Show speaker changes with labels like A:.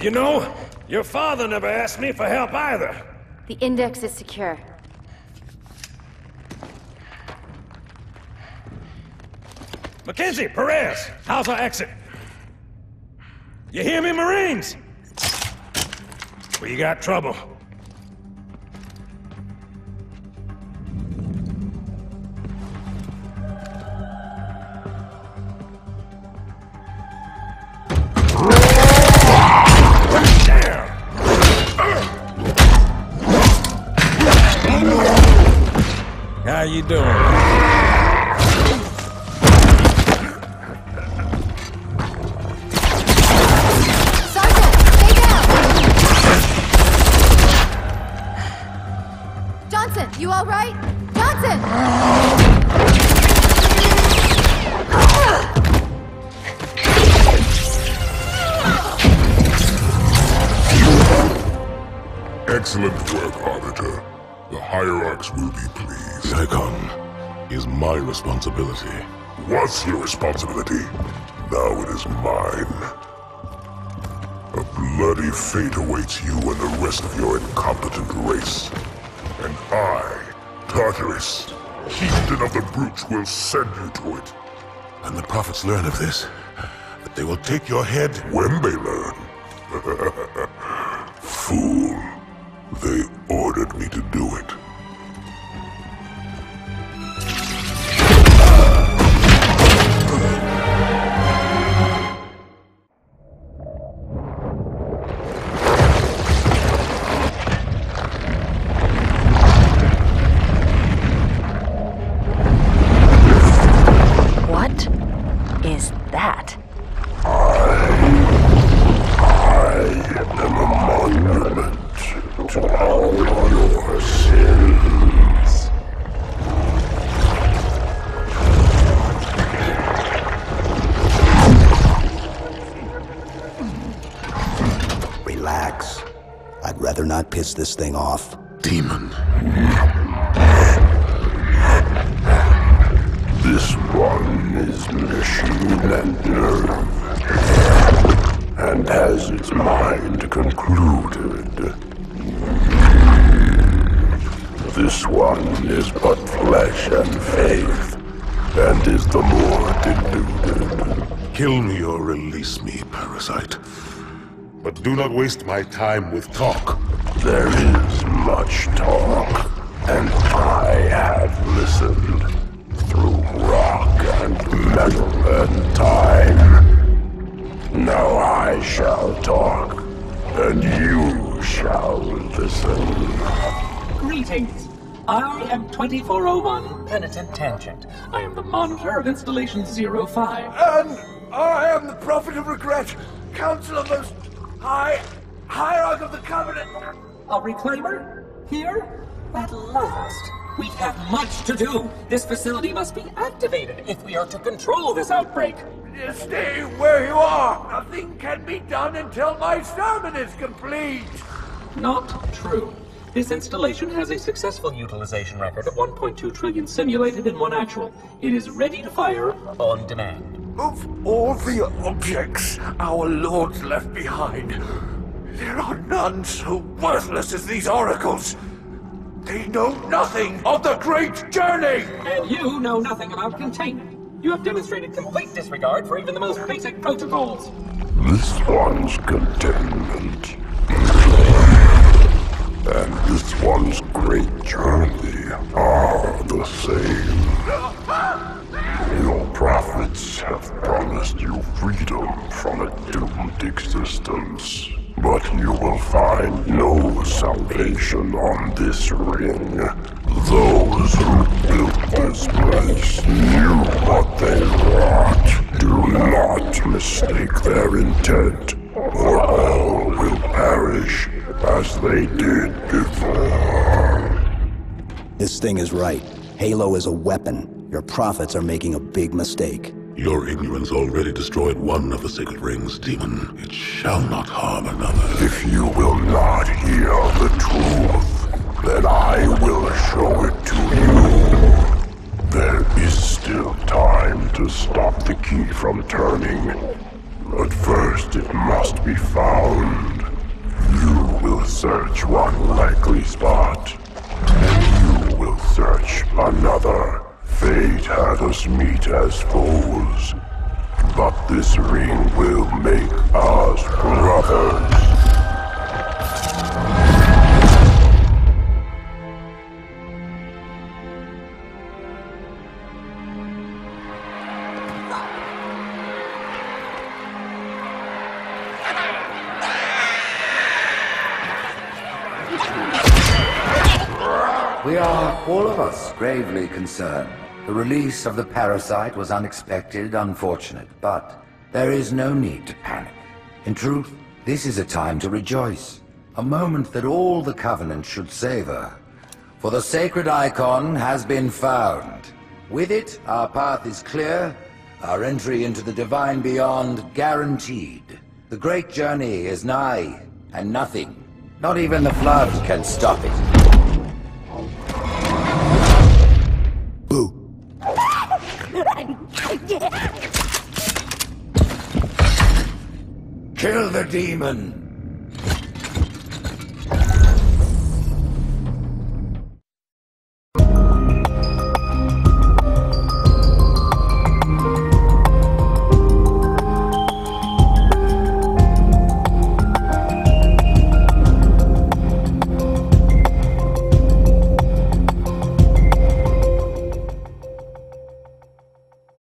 A: You know, your father never asked me for help either.
B: The index is secure.
A: Mackenzie, Perez, how's our exit? You hear me, Marines? We got trouble. How you doing?
B: Sergeant, stay down! Johnson, you all right? Johnson!
C: Excellent work, Arbiter. The Hierarchs will be pleased.
D: Nikon is my responsibility.
C: What's your responsibility. Now it is mine. A bloody fate awaits you and the rest of your incompetent race. And I, Tartarus, chieftain of the brutes, will send you to it.
D: And the prophets learn of this, that they will take your head.
C: When they learn. Fool. Me to do it.
E: I'd rather not piss this thing off.
D: Demon.
C: This one is machine and nerve, and has its mind concluded. This one is but flesh and faith, and is the more deluded.
D: Kill me or release me, parasite. But do not waste my time with talk.
C: There is much talk, and I have listened through rock and metal and time. Now I shall talk, and you shall listen.
F: Greetings. I am 2401 Penitent Tangent. I am the monitor of Installation 05.
G: And I am the Prophet of Regret, Counselor Most High, Hierarch of the Covenant.
F: A reclaimer? Here? At last. We have much to do. This facility must be activated if we are to control this outbreak.
G: Stay where you are. Nothing can be done until my sermon is complete.
F: Not true. This installation has a successful utilization record of 1.2 trillion simulated and one actual. It is ready to fire on demand.
G: Of all the objects our lords left behind, there are none so worthless as these oracles. They know nothing of the great journey.
F: And you know nothing about containment. You have demonstrated complete disregard for even the most basic protocols.
C: This one's containment. And this one's great journey are the same. Have promised you freedom from a doomed existence. But you will find no salvation on this ring. Those who built this place knew what they wrought. Do not mistake their intent, or all will perish as they did before.
E: This thing is right. Halo is a weapon. Your prophets are making a big mistake.
D: Your ignorance already destroyed one of the sacred rings, demon. It shall not harm another.
C: If you will not hear the truth, then I will show it to you. There is still time to stop the key from turning. But first it must be found. You will search one likely spot, and you will search another. Fate had us meet as foes, but this ring will make us brothers.
H: We are, all of us, gravely concerned. The release of the parasite was unexpected, unfortunate, but there is no need to panic. In truth, this is a time to rejoice. A moment that all the Covenant should savor. For the sacred icon has been found. With it, our path is clear, our entry into the divine beyond guaranteed. The great journey is nigh, and nothing, not even the flood, can stop it. Kill the demon!